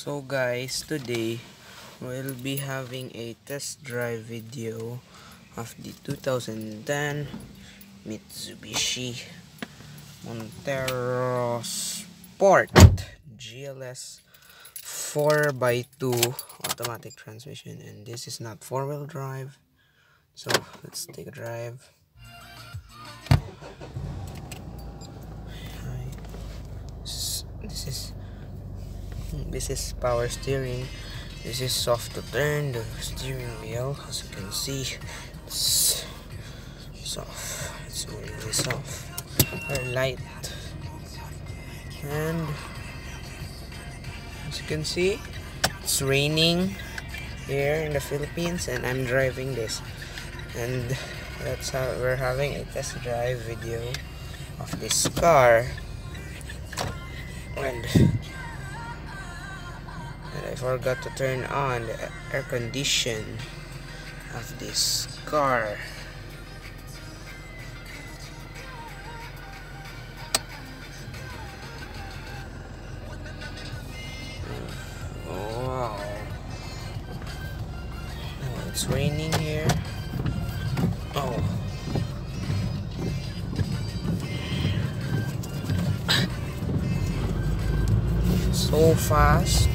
So guys, today we'll be having a test drive video of the 2010 Mitsubishi Montero Sport GLS 4x2 automatic transmission. And this is not four-wheel drive. So let's take a drive this is power steering. This is soft to turn. The steering wheel as you can see it's soft. It's really soft. Very light. And as you can see it's raining here in the Philippines and I'm driving this. And that's how we're having a test drive video of this car. And and I forgot to turn on the air condition of this car. Oh, it's raining here. Oh so fast.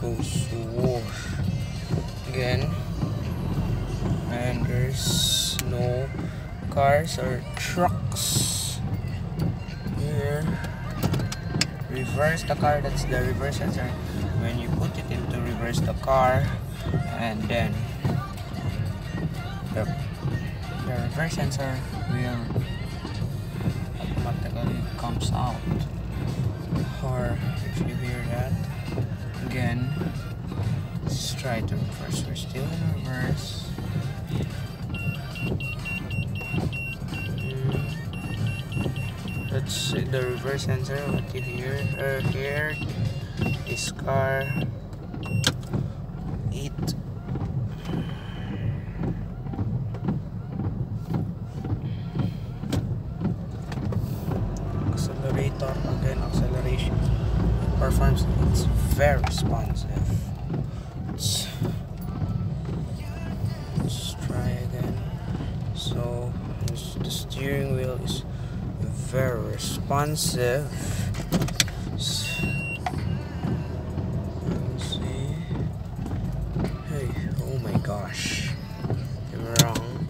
Goes whoosh. Again. And there's no cars or trucks here. Reverse the car, that's the reverse sensor. When you put it into reverse the car and then the, the reverse sensor will automatically comes out or if you hear that again let's try to reverse we're still in reverse Mm. let's the reverse sensor what you hear uh, here is car it's very responsive. Let's, let's try again. So the steering wheel is very responsive. Let's see. Hey oh my gosh. I'm wrong.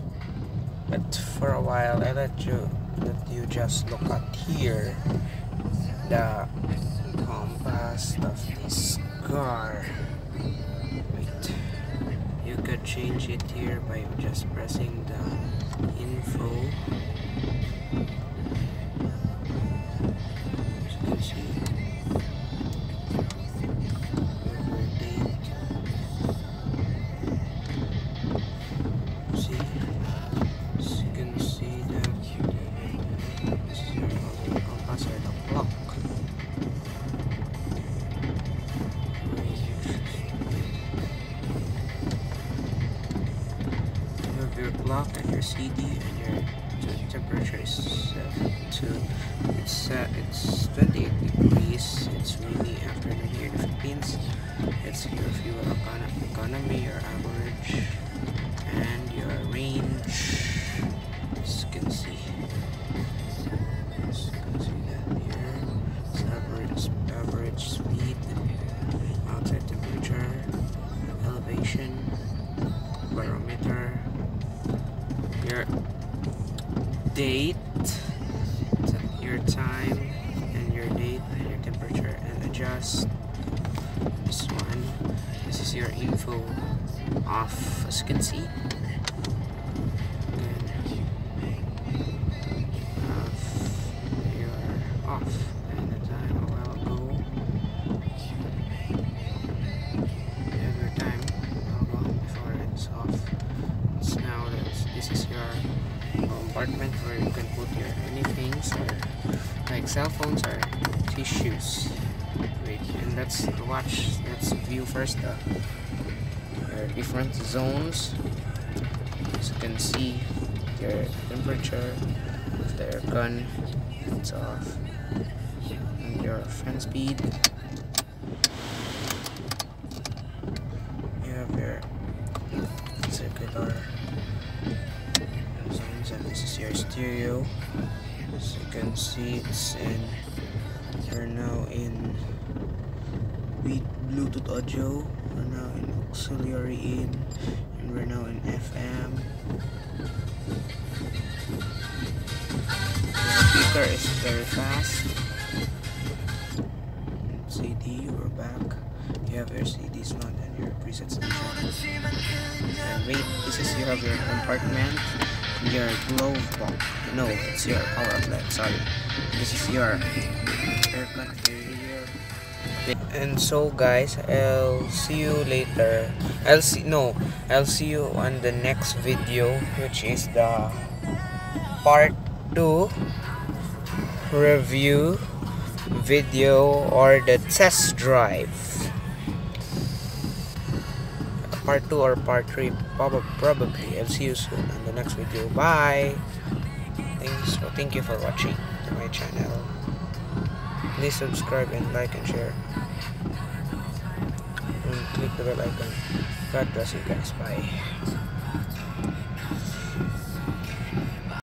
But for a while I let you let you just look at here. The compass of this car wait. You could change it here by just pressing the your clock and your CD and your temperature is set to it's set it's 28 degrees it's rainy afternoon here in the Philippines. It's your fuel econ- economy your average and your range. As you can see. As you can see that here. It's average average speed outside temperature elevation barometer date your time and your date and your temperature and adjust this one. This is your info off as you can see compartment where you can put your anything or like cell phones or tissues. Wait and let's watch let's view first the different zones. As you can see your temperature the aircon it's off. And your fan speed is as you can see it's in we're now in Bluetooth audio. We're now in auxiliary in and we're now in FM the speaker is very fast. CD we're back. You have your CDs not and your preset station and wait this is you have your compartment your glove box. No it's your power outlet sorry. This is your here and so guys i'll see you later. I'll see no i'll see you on the next video which is the part 2 review video or the test drive part 2 or part 3 probably. I'll see you soon in the next video. Bye! Thanks so thank you for watching my channel. Please subscribe and like and share. And click the bell icon. God bless you guys. Bye